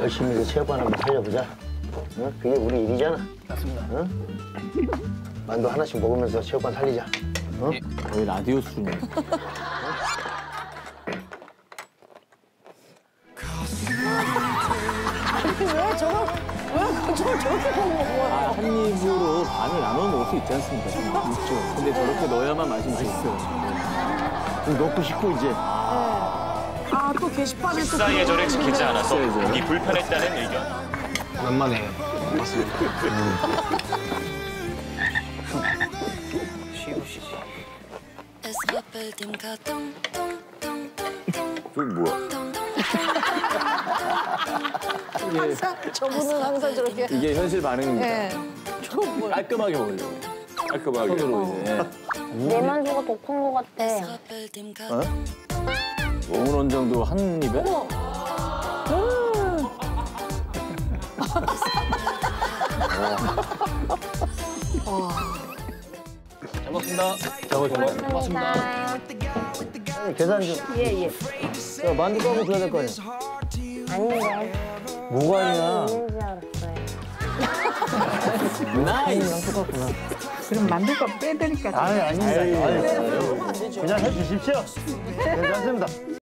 열심히 그 체육관 한번 살려보자. 응? 그게 우리 일이잖아. 맞습니다. 응? 만두 하나씩 먹으면서 체육관 살리자. 응? 거의 라디오 수준이에요. 왜 저걸 왜 저걸 저렇게 거야? 아, 한 입으로 반을 나눠 먹을 수 있지 않습니까? 있죠. 근데 저렇게 넣어야만 맛이 맛있어요. 좀 넣고 싶고 이제. 아 또 게시판에 또 식사 예절을 지키지 않아서 있어야죠. 보기 불편했다는 의견. Ton, Ton, Ton, 그게 뭐야? 항상 저분은 항상 저렇게 이게 현실 반응입니다. 예. 저거 뭐야? 깔끔하게 먹으려고. 깔끔하게. 손으로 이제. 내 만두가 더 큰 것 같아. Karton. 오은 원정도 한 입에? 잘 먹습니다. 고맙습니다. 계산 좀. 예, 예. 야, 만두 가고 줘야 될 거 아니야. 아닌데. 뭐가 아니야. 나이스. 똑같구나. 그럼 만두가 빼드릴까? 아니, 아닙니다. 아유, 그냥 해주십시오. 괜찮습니다.